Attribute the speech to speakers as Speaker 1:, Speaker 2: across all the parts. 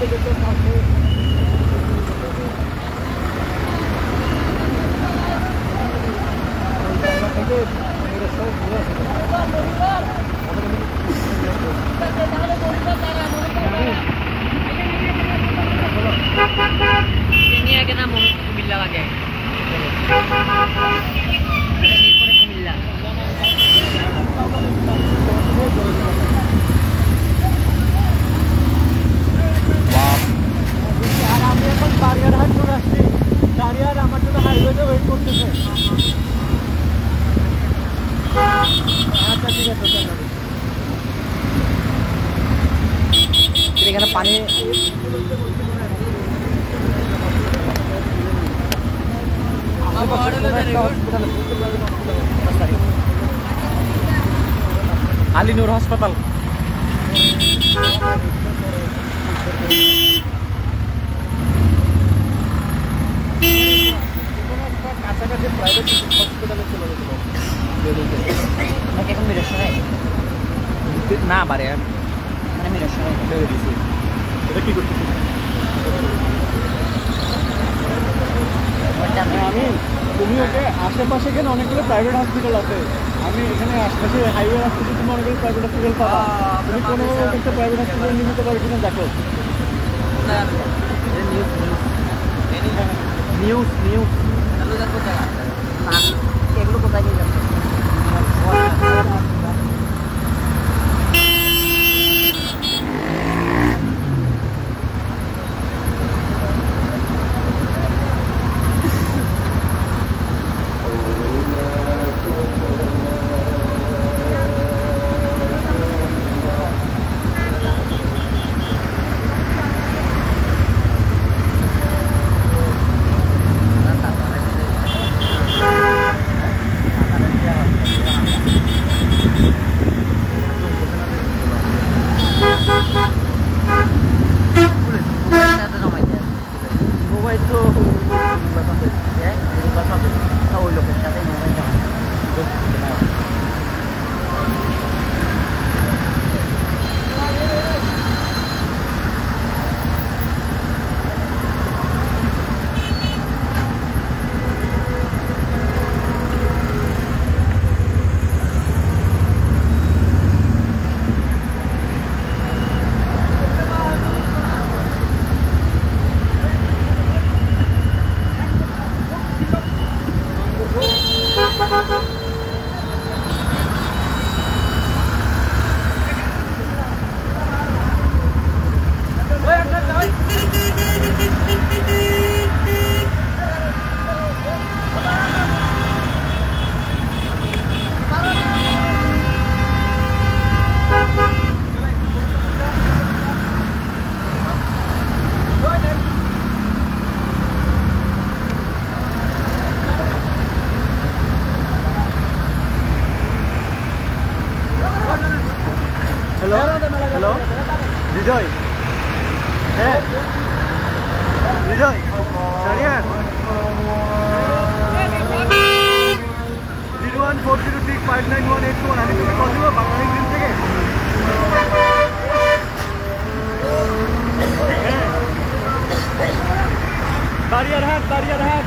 Speaker 1: Begitu.
Speaker 2: Alinur হাসপাতাল। কাছাকাছি private হসপিটালে চলে
Speaker 1: নাকি এখন
Speaker 2: না পারে
Speaker 1: মানে মিরেশ্বরাই
Speaker 2: ছেড়ে দিছি এটা কি করতেছি আমি তুমি ওকে আশেপাশে এখানে অনেকগুলো প্রাইভেট হসপিটাল আছে। আমি এখানে আশেপাশে হাইওয়ে হসপিটাল তুমি অনেকগুলো প্রাইভেট হসপিটাল পাবা। তুমি কোনো একটা প্রাইভেট হসপিটাল নিয়ে নিতে পারো কিনা দেখো। নিউজ নিউজ
Speaker 1: এগুলো কোথায় নিয়ে যাচ্ছে
Speaker 2: হ্যালো? হ্যালো? বিজয়? হ্যাঁ? Vijay? সারিয়ার zero one four zero six five nine one eight one আমি তুমি কল দিব গ্রিন থেকে। বারিয়ার হাট বারিয়ার হাট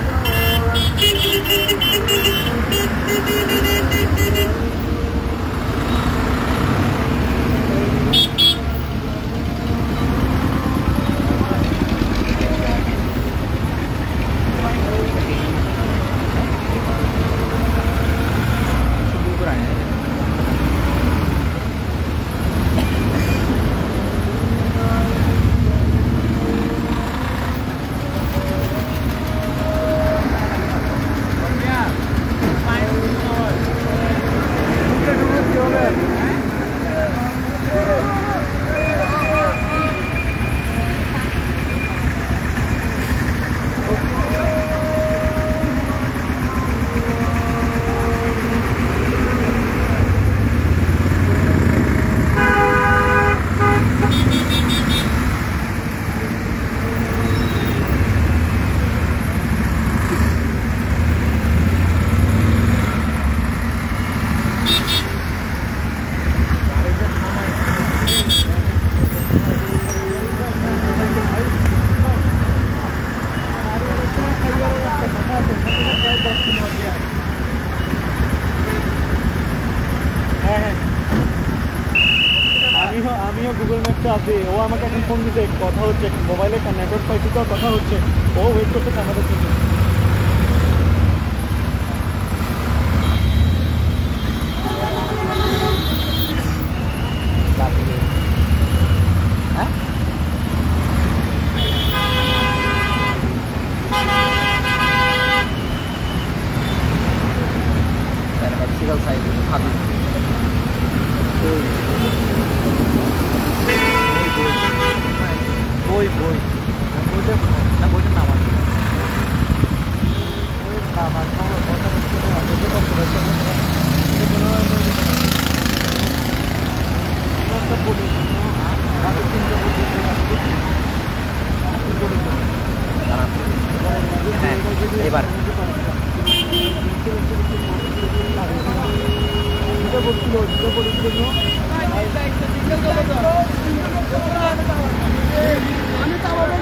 Speaker 2: গুগল ও আমাকে এখন ফোন দিতে কথা হচ্ছে মোবাইলে নেটওয়ার্ক পাইছি তো, কথা হচ্ছে, ও ওয়েট করতেছে আমাদের জন্য
Speaker 3: বই বই বইটা না বইটা নাম আছে নাম আছে এবার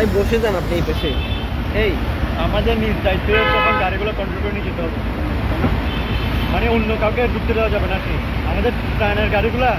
Speaker 3: ভাই, বসে যান আপনি এই পাশে। এই,
Speaker 2: আমাদের নিজ দায়িত্ব দায়িত্বে তখন গাড়িগুলো কন্ট্রোল করে নিয়ে যেতে হবে। মানে অন্য কাউকে ঢুকতে দেওয়া যাবে না আমাদের প্রাণের গাড়িগুলা